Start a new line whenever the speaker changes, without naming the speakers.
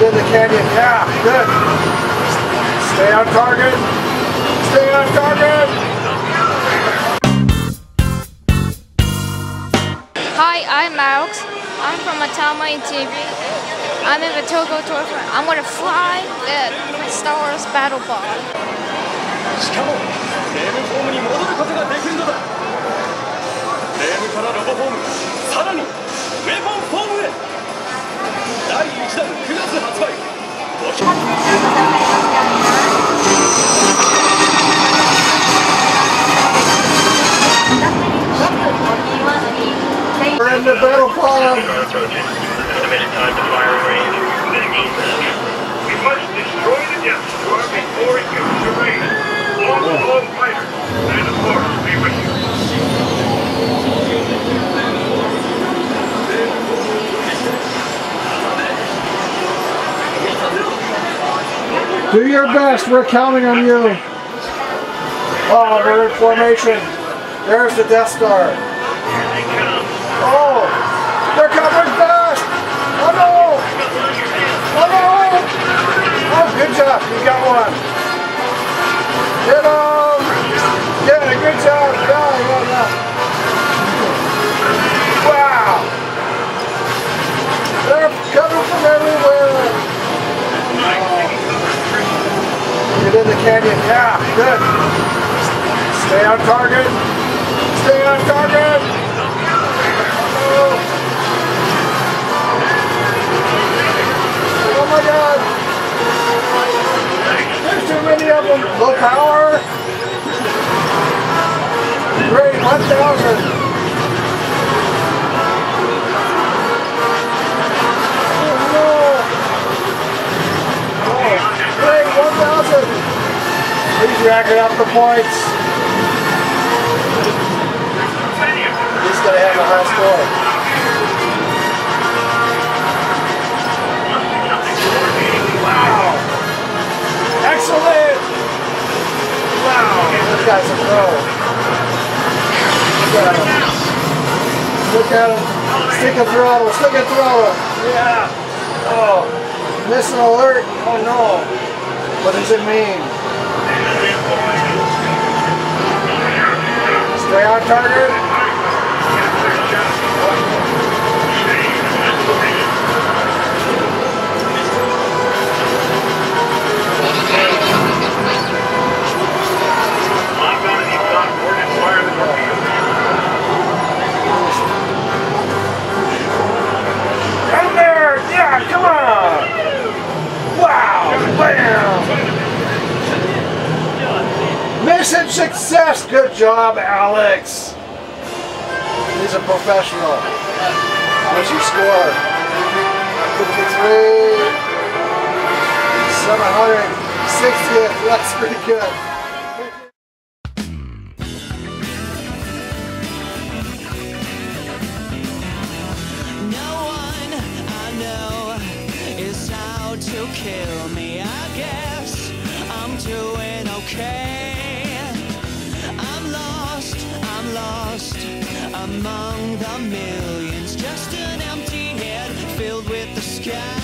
In the canyon. Yeah, good. Stay on target. Stay on target.
Hi, I'm Alex. I'm from Atamaii TV. I'm in the Togo tour. I'm gonna fly the Star Wars battle pod.
しか
We're in the battle
time to range 15 minutes. We must destroy the Death Star before it gets to range. All alone fighters. And of course, we wish you.
Do your best. We're counting on you. Oh, we're in formation. There's the Death Star. Oh, they're coming fast. Oh no. Oh no. Oh, good job. You got one. Hit him. Get in the canyon. Yeah, good. Stay on target. Stay on target. Oh, my god. There's too many of them. Low power. Great, 1,000. He's racking up the points. He's going to have a high score. Wow. Excellent. Wow. This guy's a pro. Look at him. Look at him. Stick a throttle. Stick a throttle. Yeah. Oh. Missing alert. Oh no. What does it mean? Stay on target. Come there. Yeah, come on. Wow. Bam. Mission success. Good job, Alex. He's a professional. What's your score? 53. 760th. That's pretty good.
No one I know is out to kill me. I guess I'm doing okay. Among the millions. Just an empty head filled with the sky.